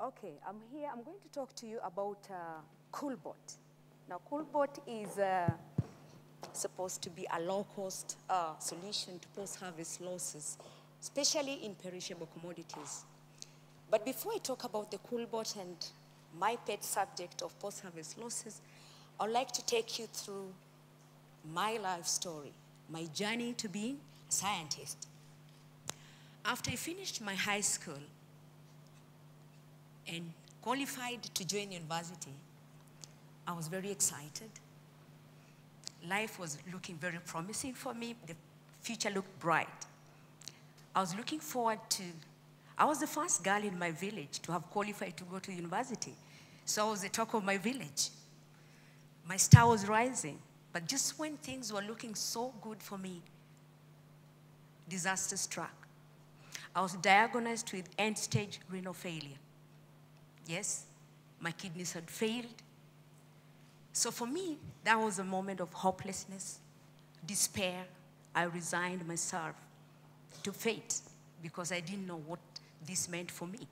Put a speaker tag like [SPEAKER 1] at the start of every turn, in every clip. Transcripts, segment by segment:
[SPEAKER 1] Okay, I'm here. I'm going to talk to you about uh, Coolbot. Now, Coolbot is uh, supposed to be a low-cost uh, solution to post-harvest losses, especially in perishable commodities. But before I talk about the Coolbot and my pet subject of post-harvest losses, I'd like to take you through my life story, my journey to being a scientist. After I finished my high school, and qualified to join university, I was very excited. Life was looking very promising for me. The future looked bright. I was looking forward to, I was the first girl in my village to have qualified to go to university. So I was the talk of my village. My star was rising. But just when things were looking so good for me, disaster struck. I was diagnosed with end stage renal failure. Yes, my kidneys had failed. So for me, that was a moment of hopelessness, despair. I resigned myself to fate because I didn't know what this meant for me.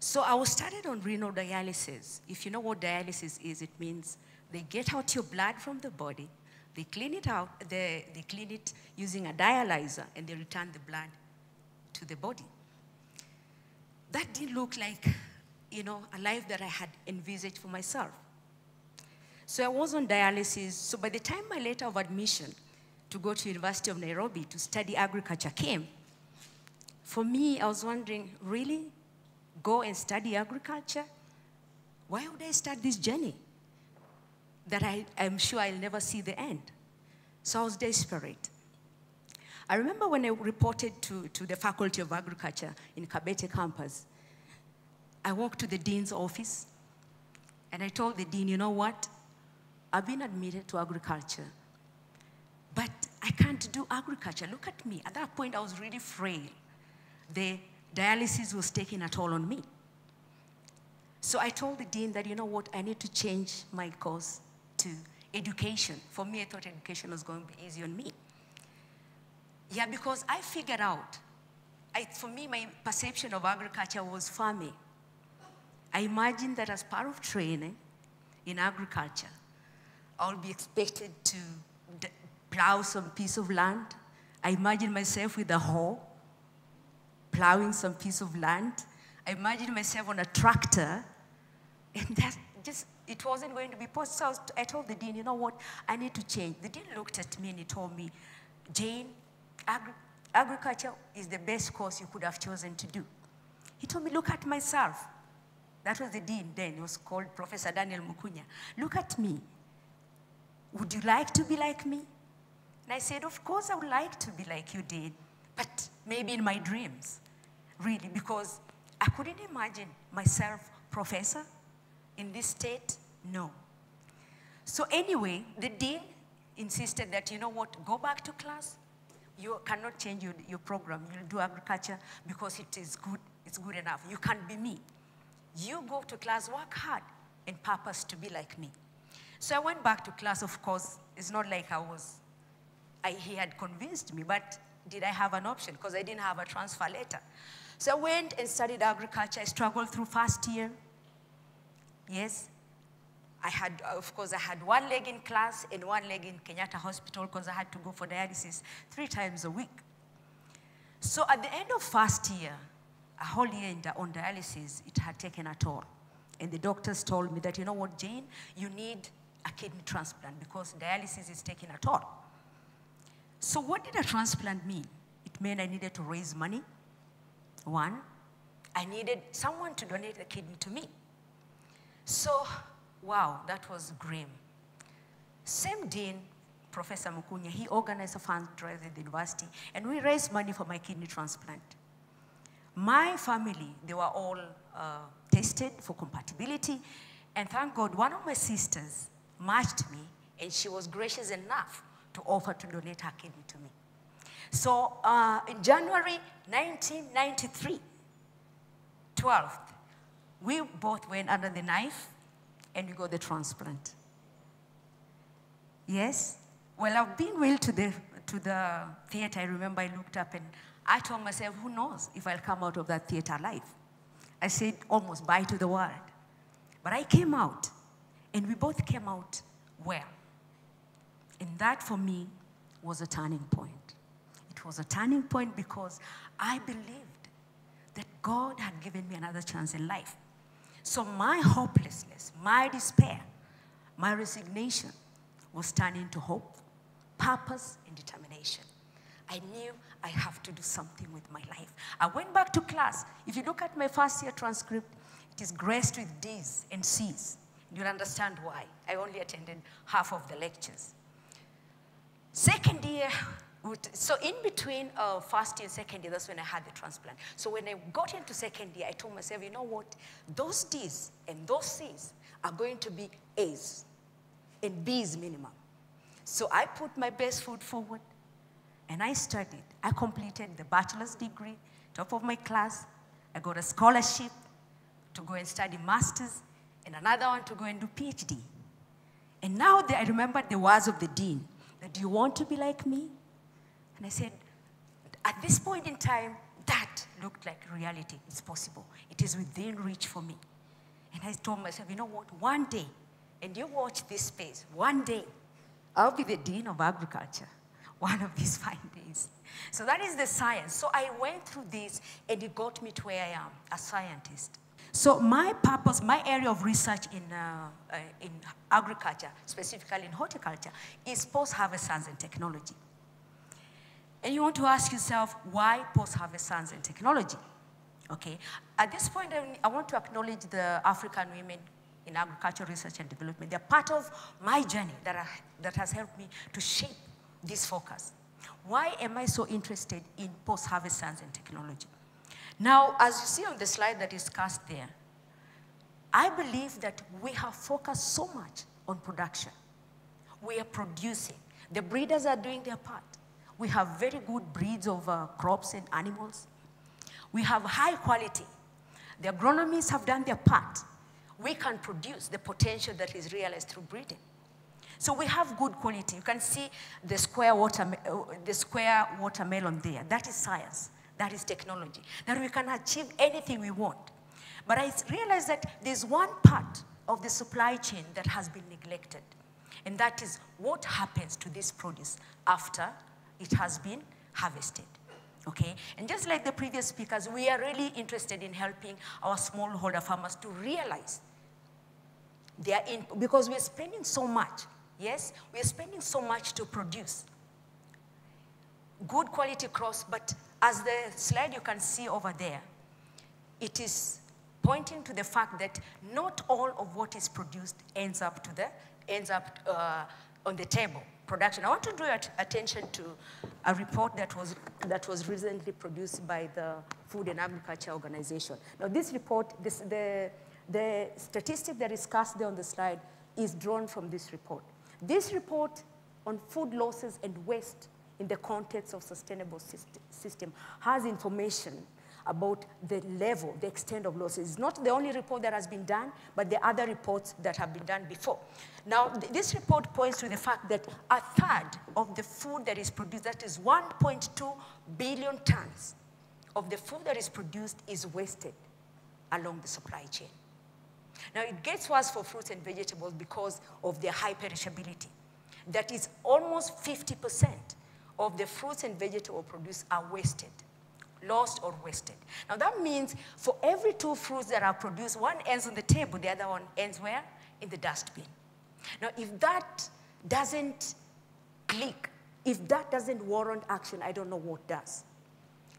[SPEAKER 1] So I was started on renal dialysis. If you know what dialysis is, it means they get out your blood from the body, they clean it out, they, they clean it using a dialyzer, and they return the blood to the body that didn't look like, you know, a life that I had envisaged for myself. So I was on dialysis. So by the time my letter of admission to go to University of Nairobi to study agriculture came, for me, I was wondering, really? Go and study agriculture? Why would I start this journey that I, I'm sure I'll never see the end? So I was desperate. I remember when I reported to, to the Faculty of Agriculture in Kabete campus, I walked to the dean's office and I told the dean, you know what? I've been admitted to agriculture, but I can't do agriculture. Look at me. At that point, I was really frail. The dialysis was taking a toll on me. So I told the dean that, you know what, I need to change my course to education. For me, I thought education was going to be easy on me. Yeah, because I figured out, I, for me, my perception of agriculture was farming. I imagined that as part of training in agriculture, I'll be expected to plow some piece of land. I imagined myself with a hoe, plowing some piece of land. I imagined myself on a tractor, and that just, it wasn't going to be possible. So I told the dean, you know what, I need to change. The dean looked at me and he told me, Jane, Agri agriculture is the best course you could have chosen to do. He told me, look at myself. That was the dean then. He was called Professor Daniel Mukunya. Look at me. Would you like to be like me? And I said, of course I would like to be like you did, but maybe in my dreams, really, because I couldn't imagine myself professor in this state. No. So anyway, the dean insisted that, you know what, go back to class, you cannot change your, your program. You'll do agriculture because it is good, it's good enough. You can't be me. You go to class, work hard, and purpose to be like me. So I went back to class, of course. It's not like I was, I, he had convinced me, but did I have an option? Because I didn't have a transfer letter. So I went and studied agriculture. I struggled through first year. Yes, I had, of course, I had one leg in class and one leg in Kenyatta Hospital because I had to go for dialysis three times a week. So at the end of first year, a whole year on dialysis, it had taken a toll. And the doctors told me that, you know what, Jane, you need a kidney transplant because dialysis is taking a toll. So what did a transplant mean? It meant I needed to raise money. One, I needed someone to donate a kidney to me. So Wow, that was grim. Same dean, Professor Mukunya, he organized a fundraiser at the university, and we raised money for my kidney transplant. My family, they were all uh, tested for compatibility, and thank God, one of my sisters matched me, and she was gracious enough to offer to donate her kidney to me. So uh, in January 1993, 12th, we both went under the knife and we got the transplant. Yes? Well, I've been wheeled to the, to the theater. I remember I looked up and I told myself, who knows if I'll come out of that theater alive. I said almost bye to the world. But I came out, and we both came out well. And that for me was a turning point. It was a turning point because I believed that God had given me another chance in life. So my hopelessness, my despair, my resignation was turning to hope, purpose, and determination. I knew I have to do something with my life. I went back to class. If you look at my first year transcript, it is graced with D's and C's. You'll understand why. I only attended half of the lectures. Second year, so in between uh, first year and second year, that's when I had the transplant. So when I got into second year, I told myself, you know what? Those D's and those C's are going to be A's and B's minimum. So I put my best foot forward and I studied. I completed the bachelor's degree, top of my class. I got a scholarship to go and study master's, and another one to go and do PhD. And now the, I remember the words of the dean, that do you want to be like me? And I said, at this point in time, that looked like reality. It's possible. It is within reach for me. And I told myself, you know what, one day, and you watch this space, one day, I'll be the dean of agriculture one of these fine days. So that is the science. So I went through this and it got me to where I am, a scientist. So my purpose, my area of research in, uh, uh, in agriculture, specifically in horticulture, is post-harvest science and technology. And you want to ask yourself, why post-harvest science and technology? Okay, at this point, I want to acknowledge the African women in agricultural research and development. They're part of my journey that, are, that has helped me to shape this focus. Why am I so interested in post-harvest science and technology? Now, as you see on the slide that is cast there, I believe that we have focused so much on production. We are producing. The breeders are doing their part. We have very good breeds of uh, crops and animals. We have high quality. The agronomists have done their part. We can produce the potential that is realized through breeding. So we have good quality. You can see the square, water, uh, the square watermelon there. That is science. That is technology. That we can achieve anything we want. But I realize that there's one part of the supply chain that has been neglected. And that is what happens to this produce after it has been harvested. Okay? And just like the previous speakers, we are really interested in helping our smallholder farmers to realize they are in, because we're spending so much Yes, we are spending so much to produce good quality crops, but as the slide you can see over there, it is pointing to the fact that not all of what is produced ends up to the ends up uh, on the table production. I want to draw attention to a report that was that was recently produced by the Food and Agriculture Organization. Now, this report, this, the the statistic that is cast there on the slide is drawn from this report. This report on food losses and waste in the context of sustainable system has information about the level, the extent of losses. It's not the only report that has been done, but the other reports that have been done before. Now, th this report points to the fact that a third of the food that is produced, that is 1.2 billion tons of the food that is produced is wasted along the supply chain. Now, it gets worse for fruits and vegetables because of their high perishability. That is almost 50% of the fruits and vegetable produced are wasted, lost or wasted. Now, that means for every two fruits that are produced, one ends on the table, the other one ends where? In the dustbin. Now, if that doesn't click, if that doesn't warrant action, I don't know what does.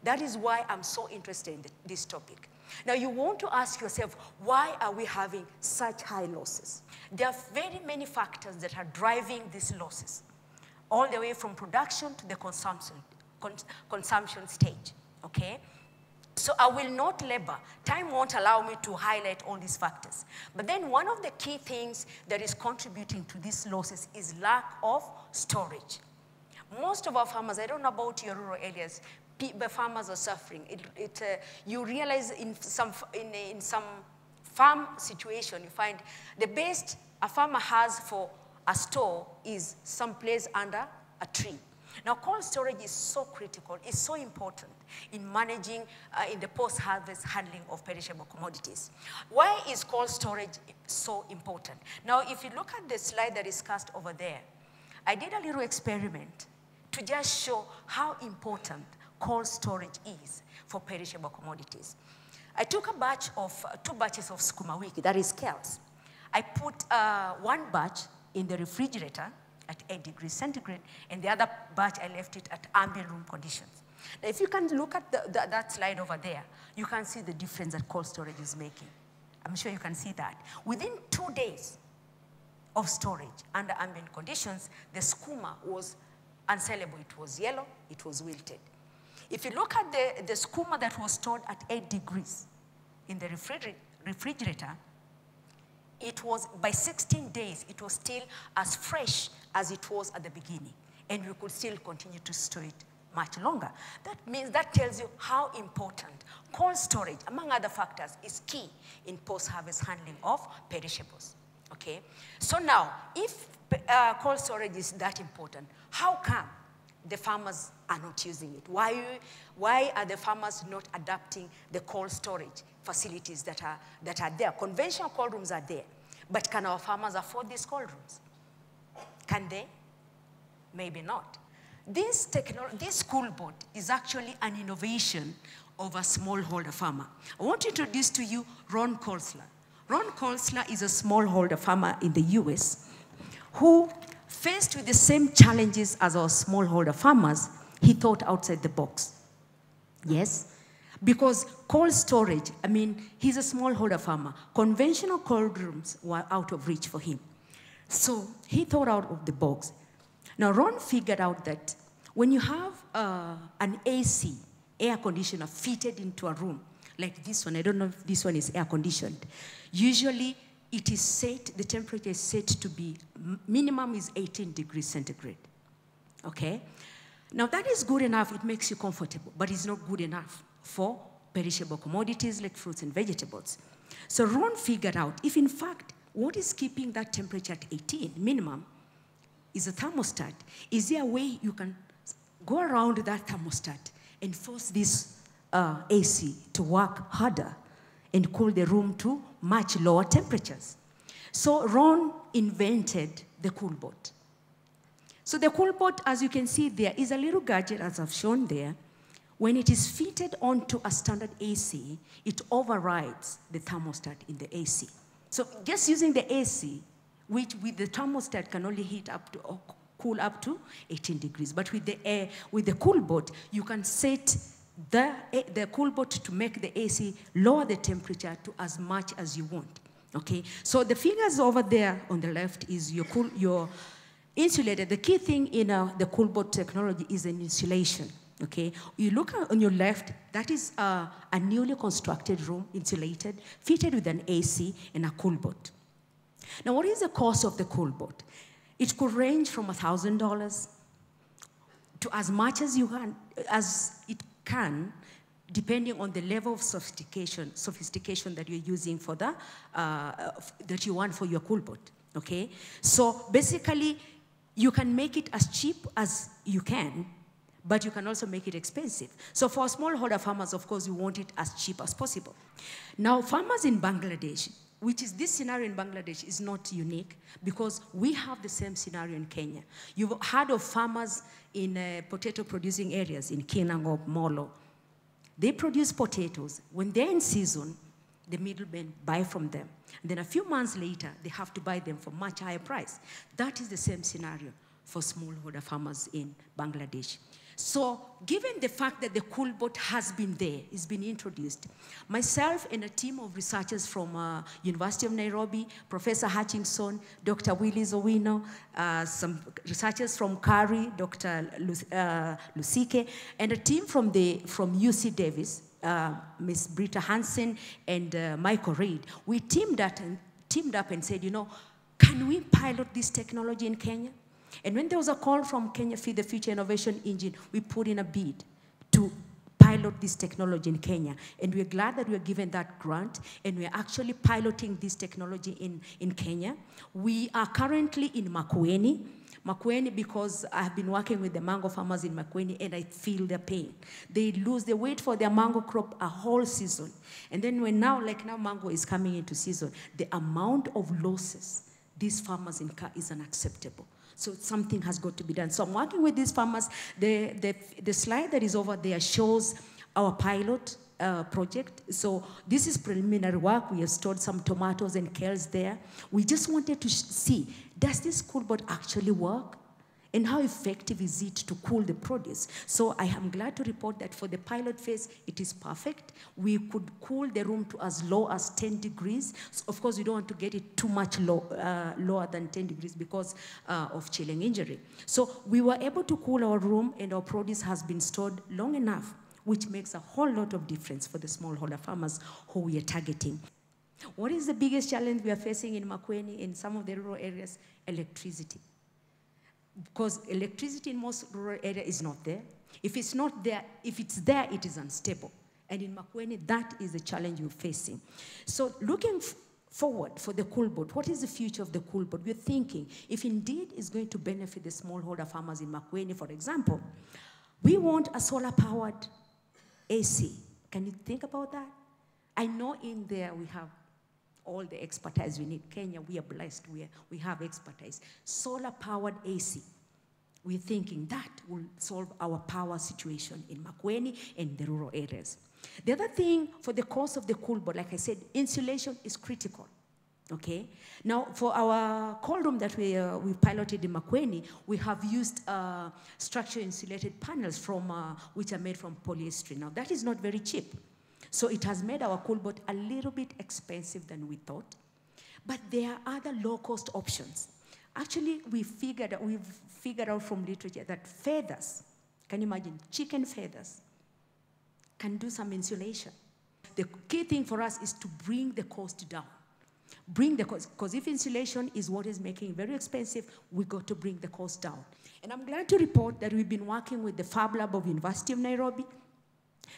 [SPEAKER 1] That is why I'm so interested in the, this topic. Now you want to ask yourself, why are we having such high losses? There are very many factors that are driving these losses, all the way from production to the consumption, cons consumption stage, okay? So I will not labor. Time won't allow me to highlight all these factors. But then one of the key things that is contributing to these losses is lack of storage. Most of our farmers, I don't know about your rural areas, the farmers are suffering. It, it, uh, you realize in some, in, in some farm situation, you find the best a farmer has for a store is someplace under a tree. Now, cold storage is so critical, it's so important in managing uh, in the post-harvest handling of perishable commodities. Why is cold storage so important? Now, if you look at the slide that is cast over there, I did a little experiment to just show how important cold storage is for perishable commodities. I took a batch of, uh, two batches of sukuma wiki, that is kales. I put uh, one batch in the refrigerator at 8 degrees centigrade, and the other batch I left it at ambient room conditions. Now, if you can look at the, the, that slide over there, you can see the difference that cold storage is making. I'm sure you can see that. Within two days of storage under ambient conditions, the sukuma was unsellable. It was yellow, it was wilted. If you look at the, the sukuma that was stored at 8 degrees in the refrigerator, it was, by 16 days, it was still as fresh as it was at the beginning. And we could still continue to store it much longer. That means, that tells you how important cold storage, among other factors, is key in post-harvest handling of perishables. Okay? So now, if uh, cold storage is that important, how come the farmers are not using it? Why, why are the farmers not adapting the cold storage facilities that are, that are there? Conventional cold rooms are there, but can our farmers afford these cold rooms? Can they? Maybe not. This, this CoolBot is actually an innovation of a smallholder farmer. I want to introduce to you Ron Khosla. Ron Khosla is a smallholder farmer in the US who, faced with the same challenges as our smallholder farmers, he thought outside the box. Yes, because cold storage, I mean, he's a smallholder farmer. Conventional cold rooms were out of reach for him. So he thought out of the box. Now, Ron figured out that when you have uh, an AC, air conditioner, fitted into a room, like this one, I don't know if this one is air conditioned, usually it is set, the temperature is set to be, minimum is 18 degrees centigrade. Okay? Now that is good enough, it makes you comfortable, but it's not good enough for perishable commodities like fruits and vegetables. So Ron figured out if in fact what is keeping that temperature at 18 minimum is a thermostat. Is there a way you can go around that thermostat and force this uh, AC to work harder and cool the room to much lower temperatures? So Ron invented the CoolBot. So the CoolBot, as you can see there, is a little gadget, as I've shown there. When it is fitted onto a standard AC, it overrides the thermostat in the AC. So just using the AC, which with the thermostat can only heat up to or cool up to 18 degrees. But with the air, with the cool CoolBot, you can set the, the cool CoolBot to make the AC lower the temperature to as much as you want. Okay, so the figures over there on the left is your, cool, your insulated. The key thing in uh, the CoolBot technology is an insulation. Okay, you look on your left, that is a newly constructed room, insulated, fitted with an AC and a CoolBot. Now, what is the cost of the CoolBot? It could range from $1,000 to as much as you can, as it can, depending on the level of sophistication, sophistication that you're using for the, uh, that you want for your CoolBot, okay? So basically, you can make it as cheap as you can, but you can also make it expensive. So for smallholder farmers, of course, you want it as cheap as possible. Now, farmers in Bangladesh, which is this scenario in Bangladesh is not unique because we have the same scenario in Kenya. You've heard of farmers in uh, potato producing areas in Kinangop, Molo. They produce potatoes. When they're in season, the middlemen buy from them. And then a few months later, they have to buy them for much higher price. That is the same scenario for smallholder farmers in Bangladesh. So given the fact that the CoolBot has been there, it's been introduced, myself and a team of researchers from uh, University of Nairobi, Professor Hutchinson, Dr. Willis Owino, uh, some researchers from KARI, Dr. Lu uh, and a team from, the, from UC Davis, uh, Ms. Britta Hansen and uh, Michael Reid, we teamed up, and, teamed up and said, you know, can we pilot this technology in Kenya? And when there was a call from Kenya Feed the Future Innovation Engine, we put in a bid to pilot this technology in Kenya. And we're glad that we're given that grant, and we're actually piloting this technology in, in Kenya. We are currently in Makueni. Makueni because I've been working with the mango farmers in Makueni and I feel their pain. They lose, they wait for their mango crop a whole season. And then when now, like now mango is coming into season, the amount of losses these farmers incur is unacceptable. So something has got to be done. So I'm working with these farmers. The, the, the slide that is over there shows our pilot uh, project. So this is preliminary work. We have stored some tomatoes and kales there. We just wanted to see, does this CoolBot actually work? And how effective is it to cool the produce? So I am glad to report that for the pilot phase, it is perfect. We could cool the room to as low as 10 degrees. So of course, we don't want to get it too much low, uh, lower than 10 degrees because uh, of chilling injury. So we were able to cool our room and our produce has been stored long enough, which makes a whole lot of difference for the smallholder farmers who we are targeting. What is the biggest challenge we are facing in Makueni, in some of the rural areas? Electricity because electricity in most rural areas is not there. If it's not there, if it's there, it is unstable. And in Makueni, that is the challenge we're facing. So looking forward for the CoolBot, what is the future of the CoolBot? We're thinking if indeed it's going to benefit the smallholder farmers in Makueni, for example, we want a solar-powered AC. Can you think about that? I know in there we have all the expertise we need. Kenya, we are blessed. We, are, we have expertise. Solar powered AC. We're thinking that will solve our power situation in Makueni and the rural areas. The other thing for the cost of the CoolBot, like I said, insulation is critical. Okay. Now, for our cold room that we uh, we piloted in Makueni, we have used uh, structure insulated panels from uh, which are made from polyester. Now, that is not very cheap. So it has made our CoolBot a little bit expensive than we thought. But there are other low-cost options. Actually, we figured, we've figured out from literature that feathers, can you imagine, chicken feathers, can do some insulation. The key thing for us is to bring the cost down. Bring the cost, because if insulation is what is making it very expensive, we got to bring the cost down. And I'm glad to report that we've been working with the Fab Lab of University of Nairobi,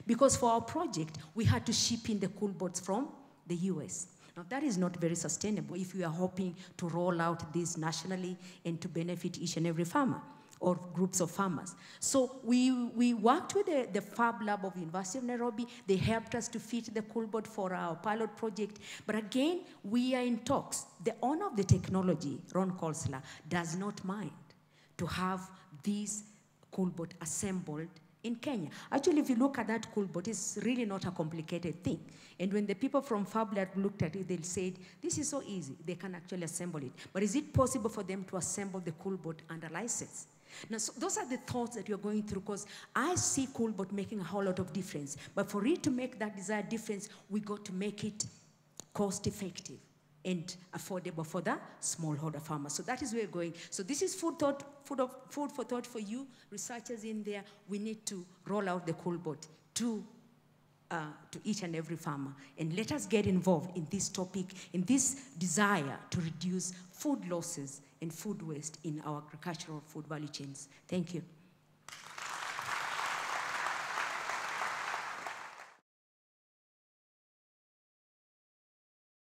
[SPEAKER 1] because for our project, we had to ship in the CoolBots from the US. Now, that is not very sustainable if we are hoping to roll out this nationally and to benefit each and every farmer or groups of farmers. So we, we worked with the, the Fab Lab of University of Nairobi. They helped us to fit the CoolBot for our pilot project. But again, we are in talks. The owner of the technology, Ron Khosla, does not mind to have this CoolBot assembled in Kenya. Actually, if you look at that CoolBot, it's really not a complicated thing. And when the people from FabLab looked at it, they said, this is so easy. They can actually assemble it. But is it possible for them to assemble the CoolBot under license? Now, so those are the thoughts that you're going through because I see CoolBot making a whole lot of difference. But for it to make that desired difference, we got to make it cost effective and affordable for the smallholder farmers. So that is where we're going. So this is food, thought, food, of, food for thought for you, researchers in there. We need to roll out the CoolBot to, uh, to each and every farmer. And let us get involved in this topic, in this desire to reduce food losses and food waste in our agricultural food value chains. Thank you.